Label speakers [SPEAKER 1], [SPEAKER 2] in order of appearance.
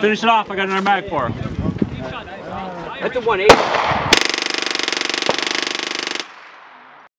[SPEAKER 1] Finish it off. I got another mag for her.
[SPEAKER 2] That's a 180.